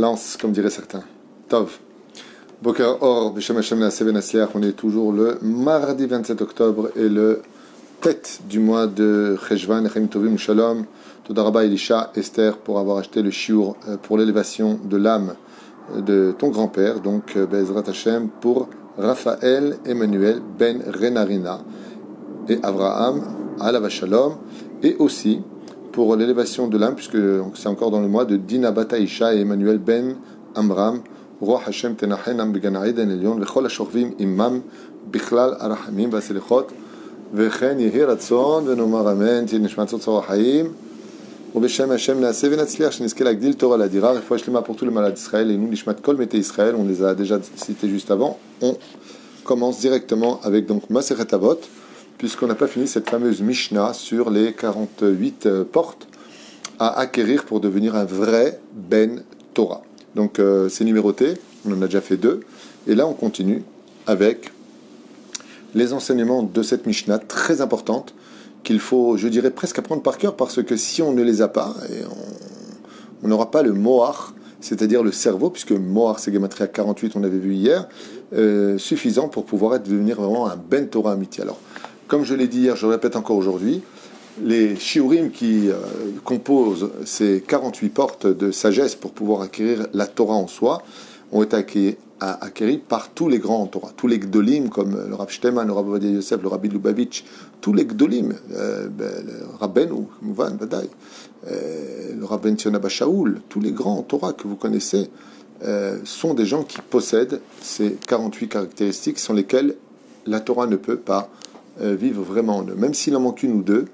lance, comme diraient certains. Tov. Boker Or, Bishem Hashem on est toujours le mardi 27 octobre et le tête du mois de Cheshvan, Echem Tovim Shalom, Todaraba Elisha, Esther, pour avoir acheté le shiur euh, pour l'élévation de l'âme de ton grand-père, donc euh, Bezrat Hashem, pour Raphaël Emmanuel Ben Renarina et Abraham, Alava Shalom, et aussi pour l'élévation de l'âme, puisque c'est encore dans le mois de Dina Bataïcha et Emmanuel Ben Amram, Roi Hashem Tenachenam Began Aiden Elion, Vechol Ashorvim Imam, Bichlal Arachamim Vaselechot, Vechen Yehi Ratzon, Venomar Amen, Tinishmat Tzor Haim, ובשם השם נעשה ונצליח, שנזכה להגדיל תורה לדירה, רפואה שלמה pour tous les malades d'Israël, et nous, Nishmat Kol Mete Israël, on les a déjà cités juste avant, on commence directement avec donc Maseret Avot, puisqu'on n'a pas fini cette fameuse Mishnah sur les 48 euh, portes à acquérir pour devenir un vrai Ben Torah. Donc euh, c'est numéroté, on en a déjà fait deux, et là on continue avec les enseignements de cette Mishnah très importante qu'il faut, je dirais, presque apprendre par cœur parce que si on ne les a pas, on n'aura pas le Moar, c'est-à-dire le cerveau, puisque Moar c'est Gematria 48, on avait vu hier, euh, suffisant pour pouvoir devenir vraiment un Ben Torah amitié. Comme je l'ai dit hier, je le répète encore aujourd'hui, les shiurim qui euh, composent ces 48 portes de sagesse pour pouvoir acquérir la Torah en soi ont été acquis, par tous les grands Torah, tous les gdolim comme le Rav Shteman, le Rav Yosef, le Rabbi Lubavitch, tous les gdolim, euh, ben, le Mouvan Badaï, euh, le Rabben Tionaba Shaoul, tous les grands Torah que vous connaissez euh, sont des gens qui possèdent ces 48 caractéristiques sans lesquelles la Torah ne peut pas euh, vivre vraiment en eux. Même s'il en manque une ou deux,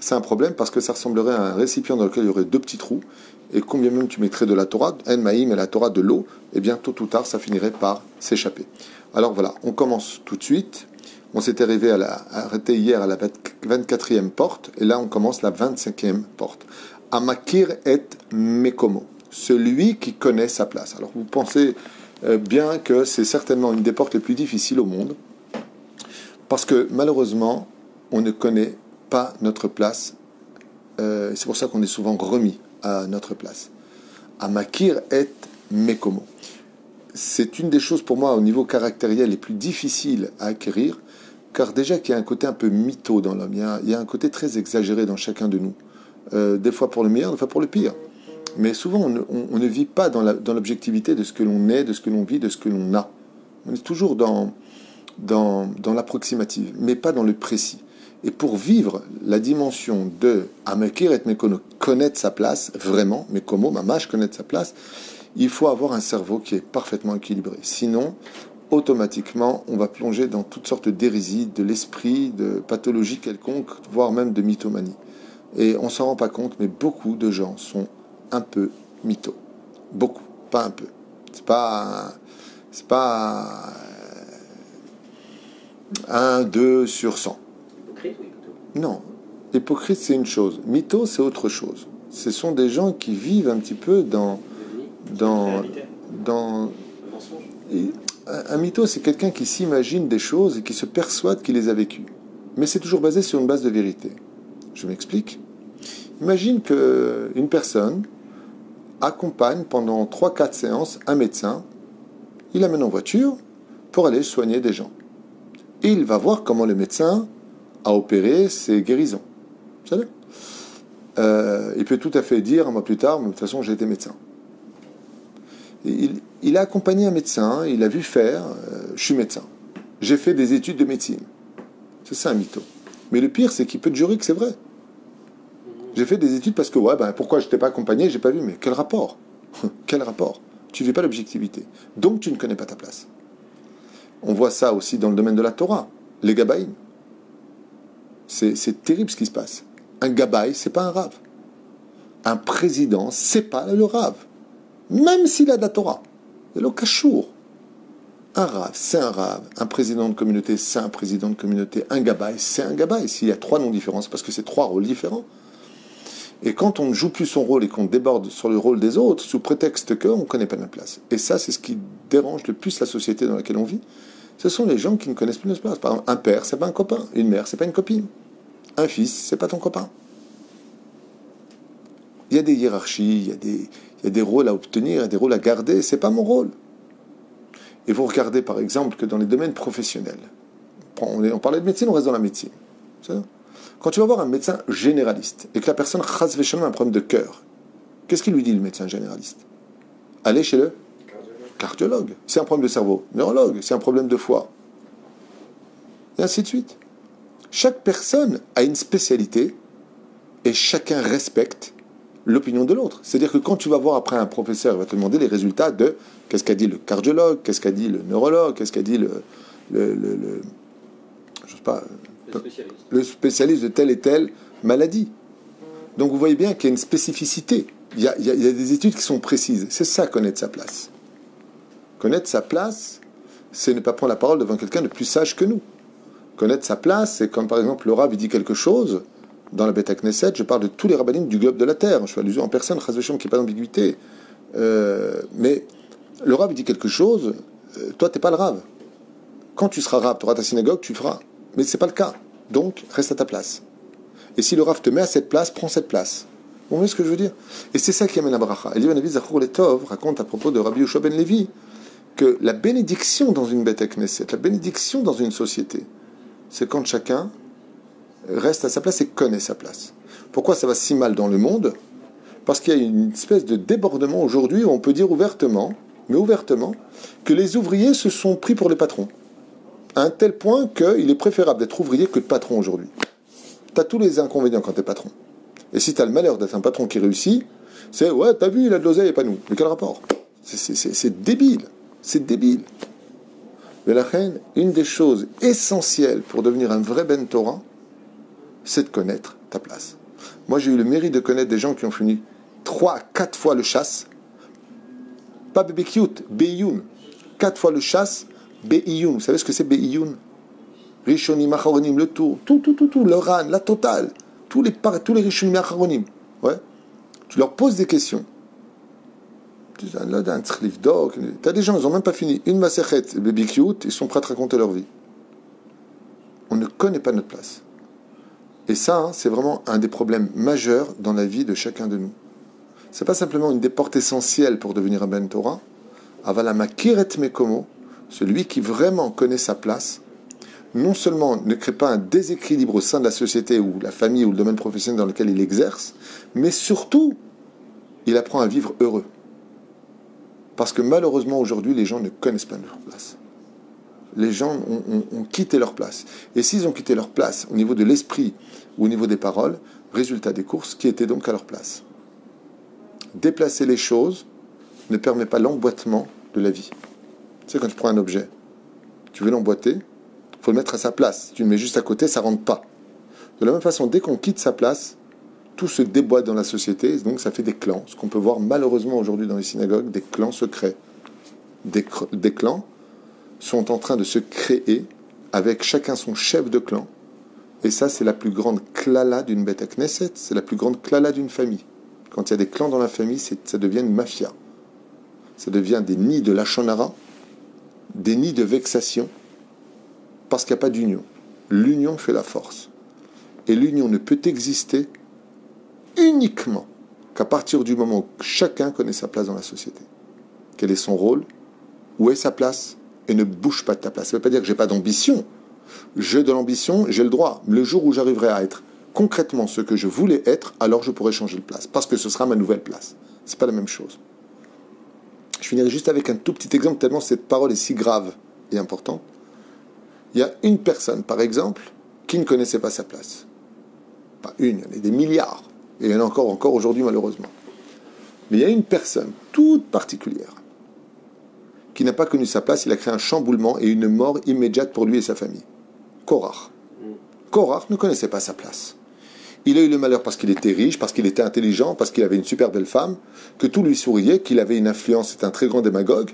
c'est un problème parce que ça ressemblerait à un récipient dans lequel il y aurait deux petits trous. Et combien même tu mettrais de la Torah, En Maïm et la Torah de l'eau, eh bien tôt ou tard ça finirait par s'échapper. Alors voilà, on commence tout de suite. On s'était arrêté hier à la 24e porte, et là on commence la 25e porte. Amakir et Mekomo, celui qui connaît sa place. Alors vous pensez euh, bien que c'est certainement une des portes les plus difficiles au monde, parce que malheureusement, on ne connaît pas notre place. Euh, c'est pour ça qu'on est souvent remis à notre place. Amakir et Mekomo. C'est une des choses pour moi au niveau caractériel les plus difficiles à acquérir, car déjà qu'il y a un côté un peu mytho dans l'homme, il, y a un côté très exagéré dans chacun de nous. Euh, des fois pour le meilleur, des fois pour le pire. Mais souvent, on ne, vit pas dans l'objectivité de ce que l'on est, de ce que l'on vit, de ce que l'on a. On est toujours dans, dans, l'approximative, mais pas dans le précis. Et pour vivre la dimension de Amekir et Mekono, connaître sa place, vraiment, mais comment Mamash connaître sa place, il faut avoir un cerveau qui est parfaitement équilibré. Sinon, automatiquement, on va plonger dans toutes sortes d'hérésies, de l'esprit, de pathologies quelconques, voire même de mythomanie. Et on s'en rend pas compte, mais beaucoup de gens sont un peu mythos. Beaucoup, pas un peu. C'est pas. C'est pas 1, 2 sur 100. Hypocrite Non. Hypocrite, c'est une chose. Mytho, c'est autre chose. Ce sont des gens qui vivent un petit peu dans. dans, dans un mytho, c'est quelqu'un qui s'imagine des choses et qui se persuade qu'il les a vécues. Mais c'est toujours basé sur une base de vérité. Je m'explique. Imagine qu'une personne accompagne pendant 3-4 séances un médecin, il l'amène en voiture pour aller soigner des gens il va voir comment le médecin a opéré ses guérisons. Vous savez euh, Il peut tout à fait dire un mois plus tard, mais de toute façon, j'ai été médecin. Il, a accompagné un médecin, il a vu faire, euh, je suis médecin. J'ai fait des études de médecine. C'est ça un mytho. Mais le pire, c'est qu'il peut te jurer que c'est vrai. J'ai fait des études parce que, ouais, ben, pourquoi je t'ai pas accompagné, j'ai pas vu. Mais quel rapport? Quel rapport? Tu ne fais pas l'objectivité. Donc tu ne connais pas ta place. On voit ça aussi dans le domaine de la Torah, les gabaïm. C'est terrible ce qui se passe. Un gabaï, c'est pas un rave. Un président, c'est pas le rave. Même s'il a de la Torah. C'est le kashour. Un rave, c'est un rave. Un président de communauté, c'est un président de communauté. Un gabaï, c'est un gabaï. S'il y a trois noms différents, c'est parce que c'est trois rôles différents. Et quand on ne joue plus son rôle et qu'on déborde sur le rôle des autres, sous prétexte qu'on ne connaît pas notre place. Et ça, c'est ce qui dérange le plus la société dans laquelle on vit ce sont les gens qui ne connaissent plus place. Par exemple, un père, c'est pas un copain. Une mère, c'est pas une copine. Un fils, c'est pas ton copain. Il y a des hiérarchies, il y a des, rôles à obtenir, il y a des rôles à garder, c'est pas mon rôle. Et vous regardez par exemple que dans les domaines professionnels, on, parlait de médecine, on reste dans la médecine. Quand tu vas voir un médecin généraliste et que la personne a un problème de cœur, qu'est-ce qu'il lui dit le médecin généraliste? Allez chez le cardiologue. C'est un problème de cerveau. Neurologue. C'est un problème de foie. Et ainsi de suite. Chaque personne a une spécialité et chacun respecte l'opinion de l'autre. C'est-à-dire que quand tu vas voir après un professeur, il va te demander les résultats de qu'est-ce qu'a dit le cardiologue, qu'est-ce qu'a dit le neurologue, qu'est-ce qu'a dit le, le, le, je sais pas, le spécialiste. de telle et telle maladie. Donc vous voyez bien qu'il y a une spécificité. Il y a, il y a des études qui sont précises. C'est ça, connaître sa place. Connaître sa place, c'est ne pas prendre la parole devant quelqu'un de plus sage que nous. Connaître sa place, c'est comme par exemple le Rav dit quelque chose, dans la Beta Knesset, je parle de tous les rabbinimes du globe de la terre. Je fais allusion en personne, Chazvesham, qui n'est pas d'ambiguïté. Euh, mais le Rav dit quelque chose, euh, toi, tu n'es pas le Rav. Quand tu seras Rav, tu auras ta synagogue, tu feras. Mais ce n'est pas le cas. Donc, reste à ta place. Et si le Rav te met à cette place, prends cette place. Vous voyez ce que je veux dire? Et c'est ça qui amène la bracha. Eliyahu Navi Zachor Letov raconte à propos de Rabbi Yoshua ben Levi que la bénédiction dans une Beta Knesset, la bénédiction dans une société, c'est quand chacun reste à sa place et connaît sa place. Pourquoi ça va si mal dans le monde? Parce qu'il y a une espèce de débordement aujourd'hui où on peut dire ouvertement, mais ouvertement, que les ouvriers se sont pris pour les patrons. À un tel point qu'il est préférable d'être ouvrier que de patron aujourd'hui. Tu as tous les inconvénients quand tu es patron. Et si tu as le malheur d'être un patron qui réussit, c'est ouais, t'as vu, il a de l'oseille et pas nous. Mais quel rapport? C'est débile. C'est débile. Mais la reine, une des choses essentielles pour devenir un vrai Ben c'est de connaître ta place. Moi, j'ai eu le mérite de connaître des gens qui ont fini trois, quatre fois le chasse. Pas Bebekiut, Beyoun. Quatre fois le chasse, Beyoun. Vous savez ce que c'est Beyoun Rishonim, Macharonim, le tout, tout, tout, tout, tout, le ran, la totale. Tous les, tous les Rishonim, Macharonim. Ouais. Tu leur poses des questions. Tu as des gens, ils n'ont même pas fini une Maserhet, Bebekiut, ils sont prêts à raconter leur vie. On ne connaît pas notre place. Et ça, hein, c'est vraiment un des problèmes majeurs dans la vie de chacun de nous. C'est pas simplement une des portes essentielles pour devenir un Ben Torah. Avalama kiret mekomo, celui qui vraiment connaît sa place, non seulement ne crée pas un déséquilibre au sein de la société ou la famille ou le domaine professionnel dans lequel il exerce, mais surtout, il apprend à vivre heureux. Parce que malheureusement aujourd'hui, les gens ne connaissent pas leur place les gens ont, quitté leur place. Et s'ils ont quitté leur place au niveau de l'esprit ou au niveau des paroles, résultat des courses, qui étaient donc à leur place. Déplacer les choses ne permet pas l'emboîtement de la vie. Tu sais, quand tu prends un objet, tu veux l'emboîter, il faut le mettre à sa place. Si tu le mets juste à côté, ça rentre pas. De la même façon, dès qu'on quitte sa place, tout se déboîte dans la société, donc ça fait des clans. Ce qu'on peut voir malheureusement aujourd'hui dans les synagogues, des clans secrets. Des, des clans sont en train de se créer avec chacun son chef de clan. Et ça, c'est la plus grande klala d'une bête à Knesset, c'est la plus grande klala d'une famille. Quand il y a des clans dans la famille, ça devient une mafia. Ça devient des nids de lachonara, des nids de vexation, parce qu'il n'y a pas d'union. L'union fait la force. Et l'union ne peut exister uniquement qu'à partir du moment où chacun connaît sa place dans la société. Quel est son rôle Où est sa place et ne bouge pas de ta place. Ça ne veut pas dire que j'ai pas d'ambition. J'ai de l'ambition, j'ai le droit. Le jour où j'arriverai à être concrètement ce que je voulais être, alors je pourrai changer de place, parce que ce sera ma nouvelle place. C'est pas la même chose. Je finirai juste avec un tout petit exemple, tellement cette parole est si grave et importante. Il y a une personne, par exemple, qui ne connaissait pas sa place. Pas une, il des milliards. Et il y en a encore, aujourd'hui, malheureusement. Mais il y a une personne toute particulière qui n'a pas connu sa place, il a créé un chamboulement et une mort immédiate pour lui et sa famille. Korach. Korach ne connaissait pas sa place. Il a eu le malheur parce qu'il était riche, parce qu'il était intelligent, parce qu'il avait une super belle femme, que tout lui souriait, qu'il avait une influence, c'est un très grand démagogue.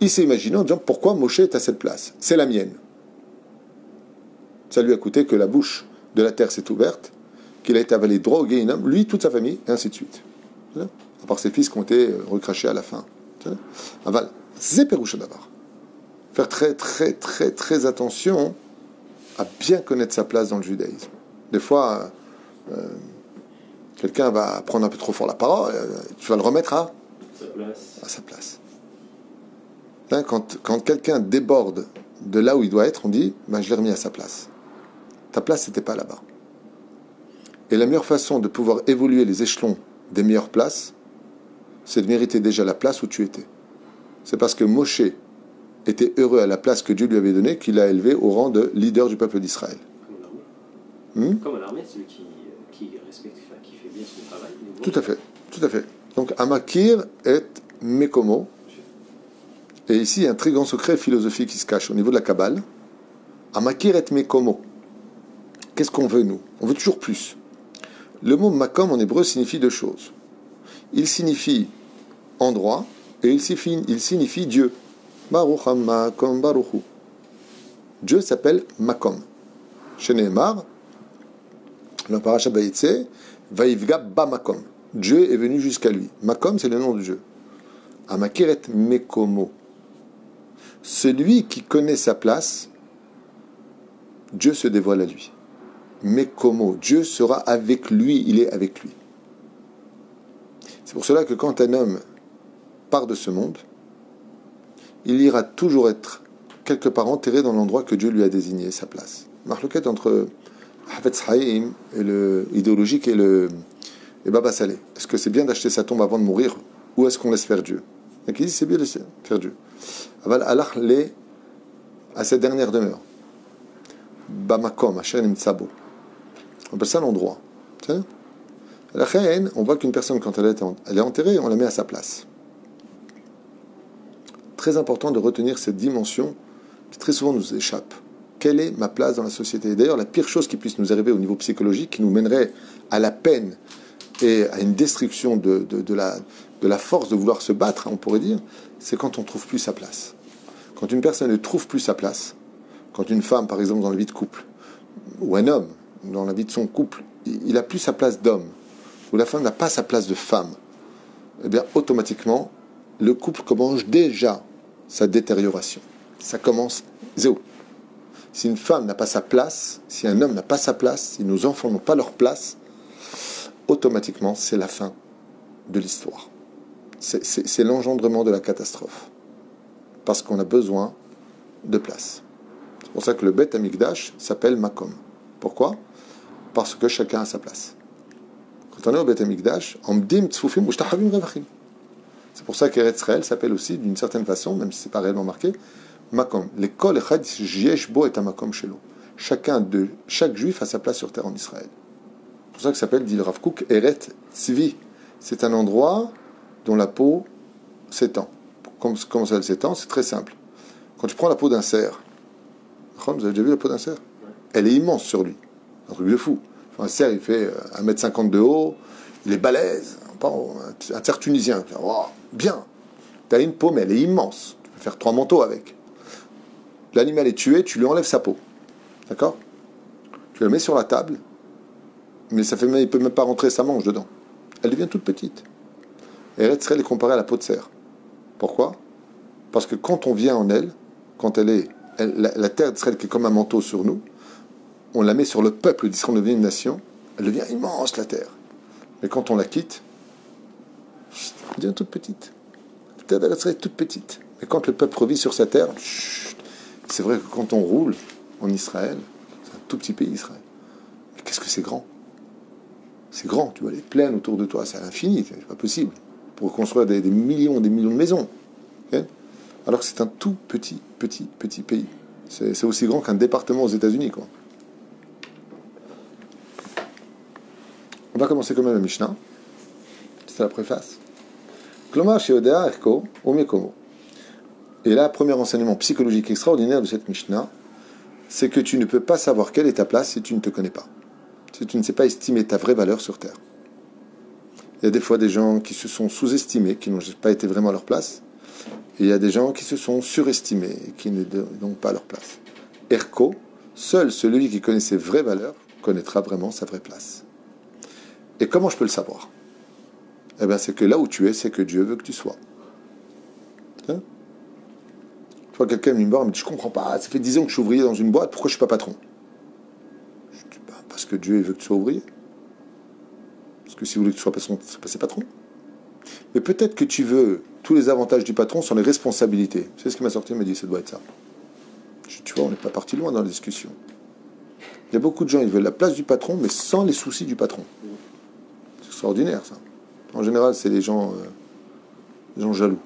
Il s'est imaginé en disant pourquoi Moshe est à cette place? C'est la mienne. Ça lui a coûté que la bouche de la terre s'est ouverte, qu'il a été avalé droit au Guéhinam, lui, toute sa famille, et ainsi de suite. À part ses fils qui ont été recrachés à la fin. Aval, d'abord. Faire très, très, très, très attention à bien connaître sa place dans le judaïsme. Des fois, euh, Quelqu'un va prendre un peu trop fort la parole, euh, tu vas le remettre à, Sa place. à sa place. Hein, Quand, quand quelqu'un déborde de là où il doit être, on dit ben, Je l'ai remis à sa place. Ta place n'était pas là-bas. Et la meilleure façon de pouvoir évoluer les échelons des meilleures places, c'est de mériter déjà la place où tu étais. C'est parce que Moshe était heureux à la place que Dieu lui avait donnée qu'il l'a élevé au rang de leader du peuple d'Israël. Comme l'armée. Hmm? Celui qui, qui respecte, enfin, qui fait bien son travail. Tout à fait, tout à fait. Donc Amakir est Mekomo. Et ici, il y a un très grand secret philosophique qui se cache au niveau de la Kabbale. Amakir est Mekomo. Qu'est-ce qu'on veut, nous? On veut toujours plus. Le mot Makom en hébreu signifie deux choses. Il signifie endroit et il signifie, Dieu. Baruch Makom Baruchu. Dieu s'appelle Makom. Chez Nehemar, dans Parashat Vaivga Bamakom. Dieu est venu jusqu'à lui. Makom, c'est le nom de Dieu. Amakiret Mekomo. Celui qui connaît sa place, Dieu se dévoile à lui. Mekomo, Dieu sera avec lui, il est avec lui. C'est pour cela que quand un homme part de ce monde, il ira toujours être quelque part enterré dans l'endroit que Dieu lui a désigné sa place. Marloquette entre Hafetz Haïm et le idéologique et le et Baba Saleh. Est-ce que c'est bien d'acheter sa tombe avant de mourir ou est-ce qu'on laisse faire Dieu? A qui disent c'est bien de laisser faire Dieu. Aval Allah les à cette dernière demeure. Bamakom, Hashem Tsabo. On appelle ça l'endroit. La reine, on voit qu'une personne, quand elle est, enterrée, on la met à sa place. Très important de retenir cette dimension qui très souvent nous échappe. Quelle est ma place dans la société? D'ailleurs, la pire chose qui puisse nous arriver au niveau psychologique, qui nous mènerait à la peine et à une destruction de la force de vouloir se battre, on pourrait dire, c'est quand on ne trouve plus sa place. Quand une personne ne trouve plus sa place, quand une femme, par exemple, dans la vie de couple, ou un homme, dans la vie de son couple, il n'a plus sa place d'homme, ou la femme n'a pas sa place de femme, eh bien, automatiquement, le couple commence déjà sa détérioration. Ça commence zéro. Si une femme n'a pas sa place, si un homme n'a pas sa place, si nos enfants n'ont pas leur place, automatiquement, c'est la fin de l'histoire. C'est- l'engendrement de la catastrophe. Parce qu'on a besoin de place. C'est pour ça que le Beth Amikdash s'appelle Makom. Pourquoi? Parce que chacun a sa place. Quand on est au Beth Amikdash. C'est pour ça qu'Eretz Israël s'appelle aussi, d'une certaine façon, même si ce n'est pas réellement marqué, Makom. L'école Echad Yesh Bo est un Makom Shelo. Chacun de, chaque juif a sa place sur terre en Israël. C'est pour ça que s'appelle, dit le Rav Kook, Eret Tzvi. C'est un endroit dont la peau s'étend. Comme- Comment ça elle s'étend C'est très simple. Quand tu prends la peau d'un cerf, vous avez déjà vu la peau d'un cerf? Elle est immense sur lui. Un truc de fou. Un cerf, il fait euh, 1m50 de haut, il est balèze. Un cerf tunisien. Wow, bien. Tu as une peau, mais elle est immense. Tu peux faire trois manteaux avec. L'animal est tué, tu lui enlèves sa peau. D'accord? Tu la mets sur la table, mais ça fait, il peut même pas rentrer sa manche dedans. Elle devient toute petite. Et Eretz Israël est comparée à la peau de cerf. Pourquoi? Parce que quand on vient en elle, quand elle est, la, terre d'Israël qui est comme un manteau sur nous, on la met sur le peuple d'Israël, on devient une nation, elle devient immense la terre. Mais quand on la quitte, elle devient toute petite. La terre est toute petite. Mais quand le peuple revit sur sa terre, c'est vrai que quand on roule en Israël, c'est un tout petit pays Israël. Mais qu'est-ce que c'est grand? C'est grand, tu vois les plaines autour de toi, c'est à l'infini, c'est pas possible. Pour construire des, des millions, des millions de maisons. Alors que c'est un tout petit, petit, petit pays. C'est aussi grand qu'un département aux États-Unis, quoi. On va commencer quand même la Mishnah. C'est la préface. Et là, premier enseignement psychologique extraordinaire de cette Mishnah, c'est que tu ne peux pas savoir quelle est ta place si tu ne te connais pas. Si tu ne sais pas estimer ta vraie valeur sur Terre. Il y a des fois des gens qui se sont sous-estimés, qui n'ont pas été vraiment à leur place. Et il y a des gens qui se sont surestimés et qui n'ont pas leur place. Erko, seul celui qui connaît ses vraies valeurs connaîtra vraiment sa vraie place. Et comment je peux le savoir? Eh bien, c'est que là où tu es, c'est que Dieu veut que tu sois. Hein? Tu vois, quelqu'un me dit, dit, je comprends pas, ça fait 10 ans que je suis ouvrier dans une boîte, pourquoi je suis pas patron? Je dis, bah, parce que Dieu veut que tu sois ouvrier. Parce que si vous voulez que tu sois patron, c'est patron. Mais peut-être que tu veux tous les avantages du patron sans les responsabilités. C'est ce qui m'a sorti, il m'a dit, ça doit être ça. Tu vois, on n'est pas parti loin dans la discussion. Il y a beaucoup de gens, ils veulent la place du patron, mais sans les soucis du patron. Extraordinaire, ça. En général, c'est les gens, euh, les gens jaloux.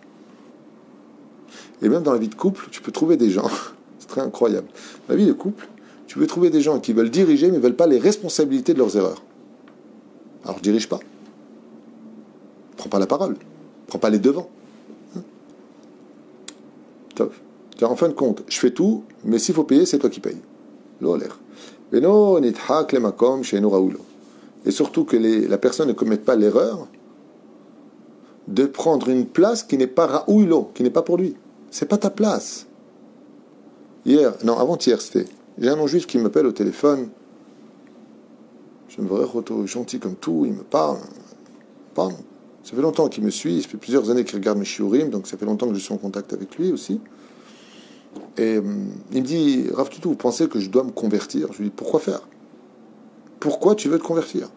Et même dans la vie de couple, tu peux trouver des gens, c'est très incroyable. Dans la vie de couple, tu peux trouver des gens qui veulent diriger, mais ne veulent pas les responsabilités de leurs erreurs. Alors, dirige pas. Prends pas la parole. Prends pas les devants. Hein? Top. En fin de compte, je fais tout, mais s'il faut payer, c'est toi qui payes. Et surtout que la personne ne commette pas l'erreur de prendre une place qui n'est pas raouilo, qui n'est pas pour lui. C'est pas ta place. Hier, non, avant-hier, c'était. J'ai un non-juif qui m'appelle au téléphone. Je me vois gentil comme tout, il me parle. parle. Ça fait longtemps qu'il me suit, ça fait plusieurs années qu'il regarde mes shiurim, donc ça fait longtemps que je suis en contact avec lui aussi. Et euh, il me dit, Rav Tutu, vous pensez que je dois me convertir? Je lui dis, pourquoi faire? Pourquoi tu veux te convertir?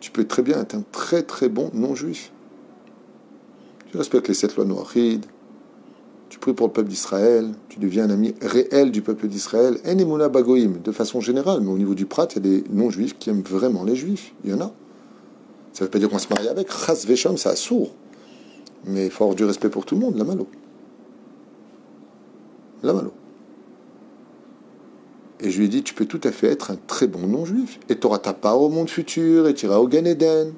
Tu peux très bien être un très très bon non-juif. Tu respectes les sept lois noachides, tu pries pour le peuple d'Israël, tu deviens un ami réel du peuple d'Israël. En Bagoïm, de façon générale, mais au niveau du Prat, il y a des non-juifs qui aiment vraiment les juifs. Il y en a. Ça ne veut pas dire qu'on se marie avec. Chas Vesham, c'est sourd. Mais il faut avoir du respect pour tout le monde, la malo. La malo. Et je lui ai dit, tu peux tout à fait être un très bon non-juif. Et tu auras ta part au monde futur, et tu iras au Gan Eden.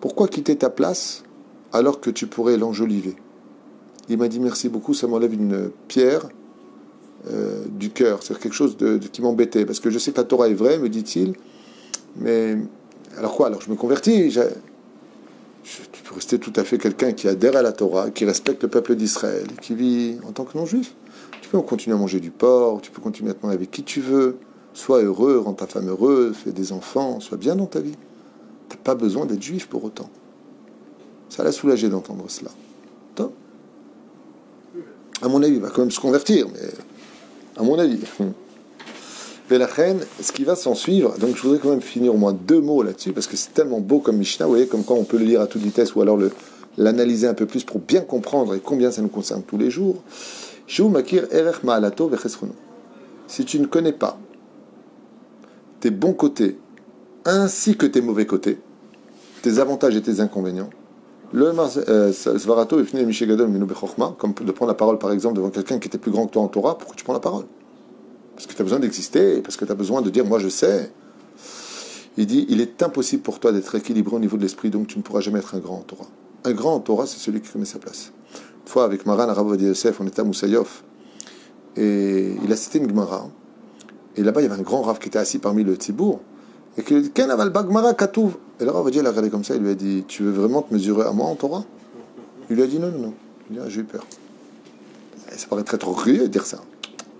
Pourquoi quitter ta place alors que tu pourrais l'enjoliver? Il m'a dit merci beaucoup, ça m'enlève une pierre euh, du cœur. C'est quelque chose de, qui m'embêtait. Parce que je sais que la Torah est vraie, me dit-il, mais alors quoi Alors je me convertis. Je, tu peux rester tout à fait quelqu'un qui adhère à la Torah, qui respecte le peuple d'Israël, qui vit en tant que non-juif. Tu peux continuer à manger du porc, tu peux continuer à te avec qui tu veux. Sois heureux, rends ta femme heureuse, fais des enfants, sois bien dans ta vie. Tu n'as pas besoin d'être juif pour autant. Ça l'a soulagé d'entendre cela. À mon avis, il va quand même se convertir, mais à mon avis. la reine, ce qui va s'en suivre, donc je voudrais quand même finir au moins deux mots là-dessus, parce que c'est tellement beau comme Mishnah, vous voyez, comme quand on peut le lire à toute vitesse, ou alors l'analyser un peu plus pour bien comprendre et combien ça nous concerne tous les jours. Si tu ne connais pas tes bons côtés ainsi que tes mauvais côtés, tes avantages et tes inconvénients, le euh, Svarato est fini comme de prendre la parole par exemple devant quelqu'un qui était plus grand que toi en Torah, pourquoi tu prends la parole? Parce que tu as besoin d'exister, parce que tu as besoin de dire moi je sais. Il dit il est impossible pour toi d'être équilibré au niveau de l'esprit, donc tu ne pourras jamais être un grand en Torah. Un grand en Torah, c'est celui qui connaît sa place. Fois, avec Maran Arav Yosef, on était à Moussaïof, et il a cité une Gemara. Et là-bas, il y avait un grand Rav qui était assis parmi le Tzibour, et qui lui a dit Ken aval Bagmara Katouv. Et le Rav a regardé comme ça, il lui a dit Tu veux vraiment te mesurer à moi en Torah? Il lui a dit Non, non, non. Il dit ah, J'ai eu peur. ça paraît très trop de dire ça.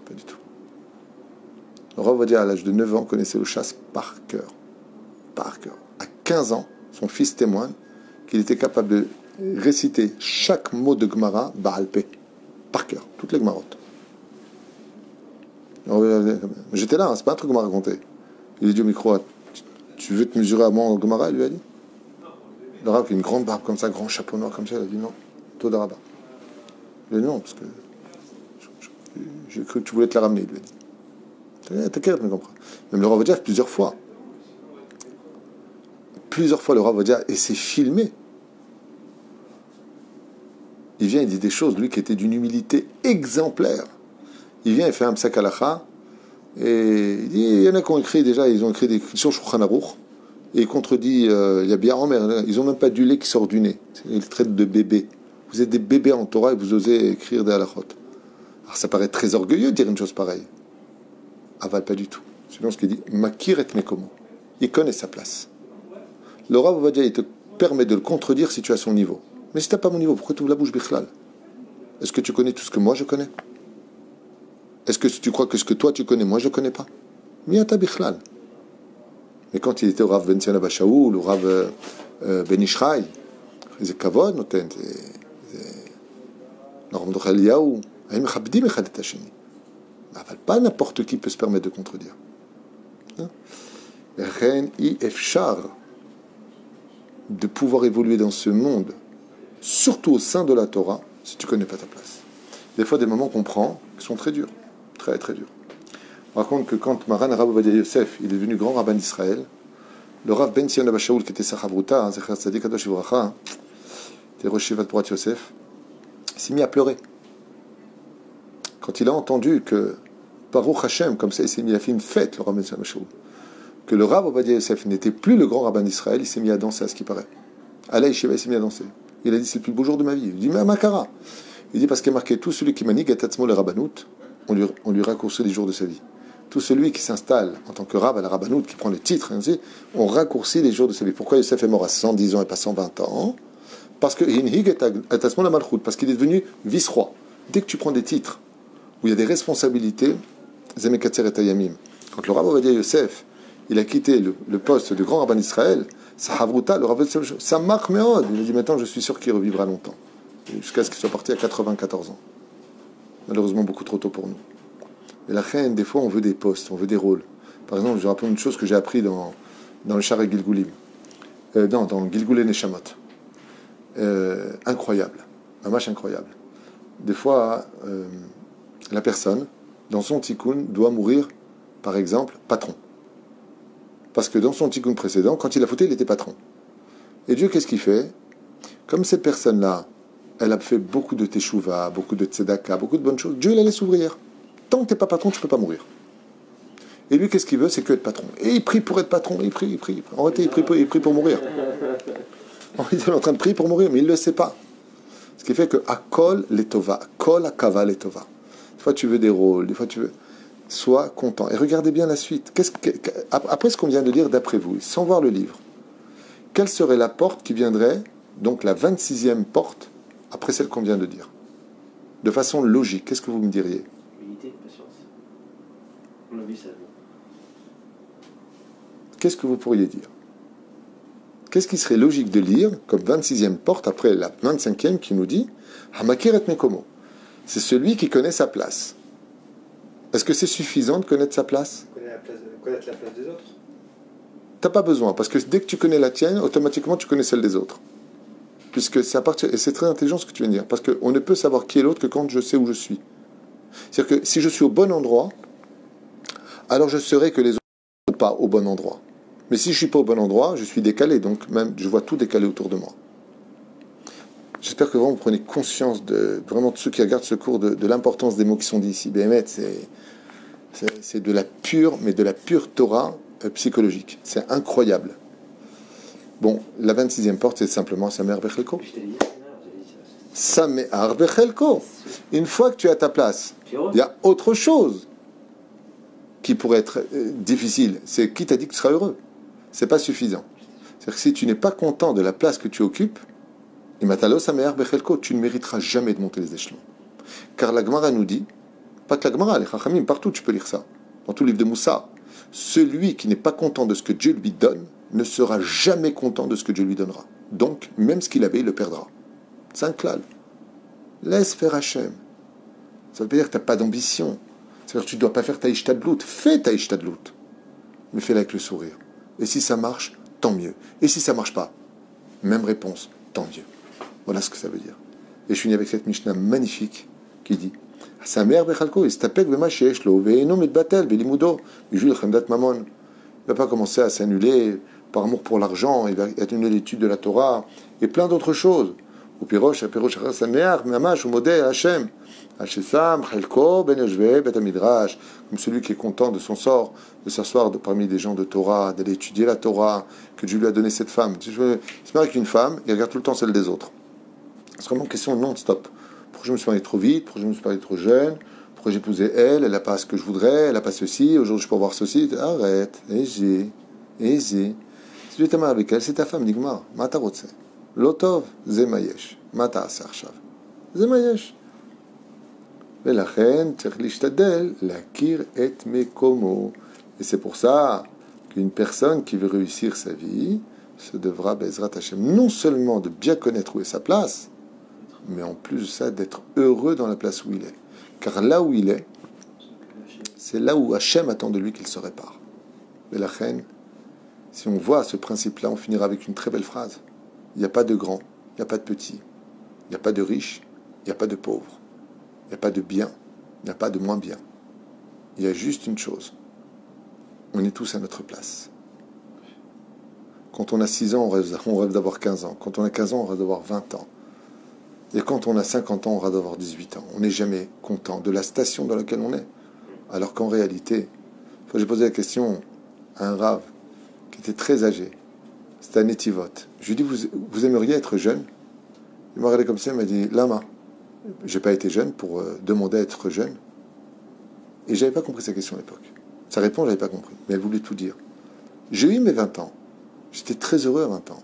Pas du tout. Le dire à l'âge de 9 ans, connaissait le chasse par cœur. Par cœur. À 15 ans, son fils témoigne qu'il était capable de réciter chaque mot de Gemara Baalpe, par cœur, toutes les Gemarotes. J'étais là, hein, c'est pas un truc qu'on m'a raconté. Il a dit au micro Tu veux te mesurer à moi en Gemara Il lui a dit. Le rab, qui a une grande barbe comme ça, grand chapeau noir comme ça, il a dit non, taux d'arabe. Il a dit non, parce que j'ai cru que tu voulais te la ramener, il lui a dit. T'inquiète, mais comprends. Même le Rav plusieurs fois. Plusieurs fois le Rav et c'est filmé. Il vient, il dit des choses, lui qui était d'une humilité exemplaire. Il vient, il fait un psakalacha, et il dit, il y en a qui ont écrit déjà, ils ont écrit des sur Shulchan et il contredit, euh, il y a bien en ils n'ont même pas du lait qui sort du nez. Ils traitent de bébés. Vous êtes des bébés en Torah et vous osez écrire des halachot. Alors ça paraît très orgueilleux de dire une chose pareille. Aval, pas du tout. Sinon, ce qu'il dit, Makir et Mekomo. Il connaît sa place. Le Rav Ovadia, il te permet de le contredire si tu as son niveau. Mais si tu n'as pas mon niveau, pourquoi tu ouvres la bouche Bichlal Est-ce que tu connais tout ce que moi je connais? Est-ce que tu crois que ce que toi tu connais, moi je connais pas? Miata Bichlal. Mais quand il était au Rav Ben Bashaoul, au Rav euh, euh, Ben Ishraï, Echad et bah, pas n'importe qui peut se permettre de contredire. Hein? de pouvoir évoluer dans ce monde, surtout au sein de la Torah, si tu connais pas ta place. Des fois, des moments qu'on prend qui sont très durs, très très durs. On raconte que quand Maran Rav Ovadia Yosef, il est devenu grand rabbin d'Israël, le Rav Ben Sion Abashaoul, qui était Sachavruta, hein, Zecher Tzadik Kadosh Ivracha, était Shivat Porat Yosef, s'est mis à pleurer. Quand il a entendu que Baruch Hashem, comme ça, il s'est mis à faire une fête, le Rav Ben Sion Abashaoul, que le Rav Ovadia Yosef n'était plus le grand rabbin d'Israël, il s'est mis à danser à ce qui paraît. À Shiva, s'est mis à danser. Il a dit c'est le plus beau jour de ma vie. Il dit mais Makara. Il dit parce qu'il a marqué tout celui qui manie Gatatzmo le Rabbanout, on lui, on lui raccourcit les jours de sa vie. Tout celui qui s'installe en tant que rab à la Rabbanout, qui prend le titre, ainsi, on raccourcit les jours de sa vie. Pourquoi Yosef est mort à 110 ans et pas 120 ans? Parce que parce qu'il est devenu vice-roi. Dès que tu prends des titres où il y a des responsabilités, Zemekatzer et Tayamim. Quand le Rav dire Yosef, il a quitté le, poste de grand rabbin d'Israël, Sahavruta, le Rav ça marque Méod. Il a dit maintenant je suis sûr qu'il revivra longtemps. Jusqu'à ce qu'il soit parti à 94 ans. Malheureusement beaucoup trop tôt pour nous. Mais la reine, des fois on veut des postes, on veut des rôles. Par exemple, je vais rappeler une chose que j'ai appris dans, dans le Char Gilgoulim. Euh, non, dans Gilgoulé Neshamot. Euh, incroyable. Un match incroyable. Des fois, euh, la personne, dans son tikkun, doit mourir, par exemple, patron. Parce que dans son tikkun précédent, quand il a fauté, il était patron. Et Dieu, qu'est-ce qu'il fait? Comme cette personne-là, elle a fait beaucoup de teshuva, beaucoup de tzedaka, beaucoup de bonnes choses, Dieu la laisse ouvrir. Tant que tu n'es pas patron, tu ne peux pas mourir. Et lui, qu'est-ce qu'il veut? C'est que être patron. Et il prie pour être patron, il prie, il prie. En réalité, il prie pour, mourir. Il est en train de prier pour mourir, mais il ne le sait pas. Ce qui fait que akol letova, kol akava letova. Des fois, tu veux des rôles, des fois, tu veux sois content. Et regardez bien la suite. Que, après ce qu'on vient de dire d'après vous, sans voir le livre, quelle serait la porte qui viendrait, donc la 26e porte, après celle qu'on vient de dire? De façon logique, qu'est-ce que vous me diriez? Humilité, patience. On a vu ça. Qu'est-ce que vous pourriez dire? Qu'est-ce qui serait logique de lire comme 26e porte après la 25e qui nous dit Mekomo C'est celui qui connaît sa place. Est-ce que c'est suffisant de connaître sa place? Connaître la place des autres T'as pas besoin, parce que dès que tu connais la tienne, automatiquement tu connais celle des autres. Puisque c'est à partir, et c'est très intelligent ce que tu viens de dire, parce qu'on ne peut savoir qui est l'autre que quand je sais où je suis. C'est-à-dire que si je suis au bon endroit, alors je saurai que les autres ne sont pas au bon endroit. Mais si je suis pas au bon endroit, je suis décalé, donc même je vois tout décalé autour de moi. J'espère que vous prenez conscience de vraiment de ceux qui regardent ce cours de, l'importance des mots qui sont dits ici. Béhémet, c'est de la pure, mais de la pure Torah euh, psychologique. C'est incroyable. Bon, la 26e porte, c'est simplement Samer Bechelko. Samer Bechelko. Une fois que tu es à ta place, il y a autre chose qui pourrait être euh, difficile. C'est qui t'a dit que tu seras heureux C'est pas suffisant. C'est-à-dire que si tu n'es pas content de la place que tu occupes, tu ne mériteras jamais de monter les échelons. Car la Gemara nous dit, pas que la Gemara, les Chachamim, partout tu peux lire ça, dans tout livre de Moussa, celui qui n'est pas content de ce que Dieu lui donne ne sera jamais content de ce que Dieu lui donnera. Donc, même ce qu'il avait, il le perdra. C'est un clal. Laisse faire Hachem. Ça veut pas dire que tu n'as pas d'ambition. C'est-à-dire que tu ne dois pas faire ta ishtadlout. Fais ta ishtadlout. Mais fais-la avec le sourire. Et si ça marche, tant mieux. Et si ça marche pas, même réponse, tant mieux. Voilà ce que ça veut dire. Et je finis avec cette Mishnah magnifique qui dit Sa mère il ne va pas commencer à s'annuler par amour pour l'argent, il va annuler l'étude de la Torah et plein d'autres choses. Ou pirosh, pirosh, sa mère, mamash, ou modé, Hachem. Ben comme celui qui est content de son sort, de s'asseoir parmi des gens de Torah, d'aller étudier la Torah, que Dieu lui a donné cette femme. Il se marie avec une femme, il regarde tout le temps celle des autres. C'est vraiment une question non-stop. Pourquoi je me suis marié trop vite Pourquoi je me suis marié trop jeune Pourquoi j'ai épousé elle Elle n'a pas ce que je voudrais, elle n'a pas ceci, aujourd'hui je peux avoir ceci. Arrête, easy, easy. Si tu es marié avec elle, c'est ta femme, Nigmar. Mata rotse. Lotov, zemayesh. Mata asarshav. Zemayesh. ולכן צריך להשתדל להכיר et mekomo. Et c'est pour ça qu'une personne qui veut réussir sa vie se devra, Bezrat Hashem, non seulement de bien connaître où est sa place, mais en plus de ça, d'être heureux dans la place où il est. Car là où il est, c'est là où Hachem attend de lui qu'il se répare. Mais la reine, si on voit ce principe-là, on finira avec une très belle phrase. Il n'y a pas de grand, il n'y a pas de petit, il n'y a pas de riche, il n'y a pas de pauvre, il n'y a pas de bien, il n'y a pas de moins bien. Il y a juste une chose. On est tous à notre place. Quand on a 6 ans, on rêve, d'avoir 15 ans. Quand on a 15 ans, on rêve d'avoir 20 ans. Et quand on a 50 ans, on rêve d'avoir 18 ans. On n'est jamais content de la station dans laquelle on est. Alors qu'en réalité, j'ai posé la question à un rave qui était très âgé. C'était un étivote. Je lui ai dit, vous, vous aimeriez être jeune? Il m'a regardé comme ça, il m'a dit, Lama. J'ai pas été jeune pour euh, demander à être jeune. Et j'avais pas compris sa question à l'époque. Sa réponse, j'avais pas compris. Mais elle voulait tout dire. J'ai eu mes 20 ans. J'étais très heureux à 20 ans.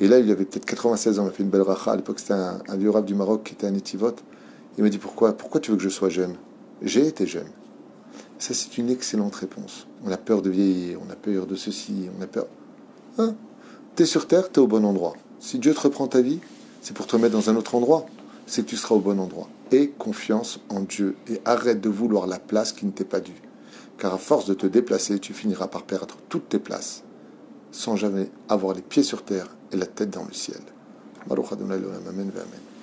Et là, il avait peut-être 96 ans. Il m'a fait une belle racha. À l'époque, c'était un, vieux rave du Maroc qui était un étivote. Il m'a dit pourquoi Pourquoi tu veux que je sois jeune? J'ai été jeune. Ça, c'est une excellente réponse. On a peur de vieillir, on a peur de ceci, on a peur. Hein? T'es sur terre, t'es au bon endroit. Si Dieu te reprend ta vie, c'est pour te mettre dans un autre endroit. C'est que tu seras au bon endroit. Aie confiance en Dieu et arrête de vouloir la place qui ne t'est pas due. Car à force de te déplacer, tu finiras par perdre toutes tes places sans jamais avoir les pieds sur terre إلى التدهم السيال مروخة دمنا لنا ممن بأمين